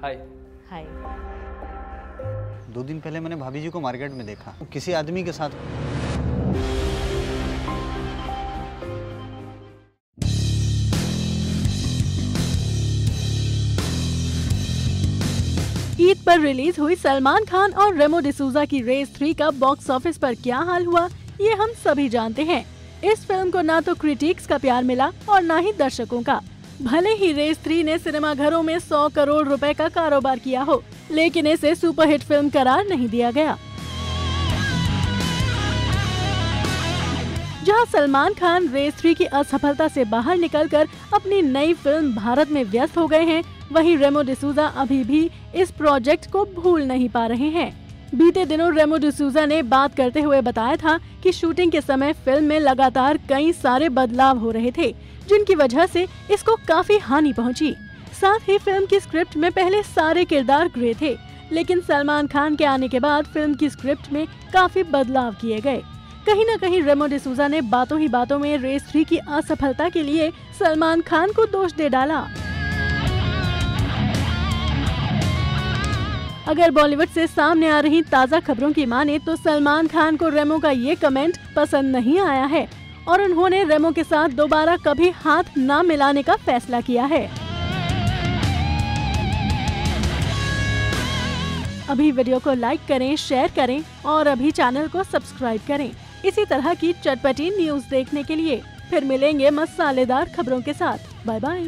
हाय हाय दो दिन पहले मैंने भाभी जी को मार्केट में देखा। किसी आदमी के साथ ईद पर रिलीज़ हुई सलमान खान और रेमो डिसूजा की रेस थ्री का बॉक्स ऑफ़िस पर क्या हाल हुआ ये हम सभी जानते हैं। इस फ़िल्म को ना तो क्रिटिक्स का प्यार मिला और ना ही दर्शकों का। भले ही रेस थ्री ने सिनेमा घरों में 100 करोड़ रुपए का कारोबार किया हो, लेकिन इसे सुपरहिट फ़िल्म करार नहीं दिया गया। जहाँ सलमान खान रेस थ्री की असफलता से बाहर निकलकर अपनी नई फ़िल्म भारत में व्यस्त हो गए हैं, वहीं रेमो डिसूजा अभी भी इस प्रोजेक्ट को भूल नहीं पा रहे हैं। बीते दिनों रेमो डिसूजा ने बात करते हुए बताया था कि शूटिंग के समय फ़िल्म में लगातार कई सारे बदलाव हो रहे थे, जिनकी वजह से इसको काफ़ी हानि पहुँची। साथ ही फ़िल्म की स्क्रिप्ट में पहले सारे किरदार ग्रे थे, लेकिन सलमान खान के आने के बाद फ़िल्म की स्क्रिप्ट में काफ़ी बदलाव किए गए कहीं न कहीं रेमो डिसूजा ने बातों ही बातों में रेस थ्री की असफलता के लिए सलमान खान को दोष दे डाला अगर बॉलीवुड से सामने आ रही ताज़ा खबरों की माने तो सलमान खान को रेमो का ये कमेंट पसंद नहीं आया है। और उन्होंने रेमो के साथ दोबारा कभी हाथ न मिलाने का फैसला किया है। अभी वीडियो को लाइक करें, शेयर करें और अभी चैनल को सब्सक्राइब करें। इसी तरह की चटपटी न्यूज़ देखने के लिए फिर मिलेंगे मसालेदार खबरों के साथ। Bye bye.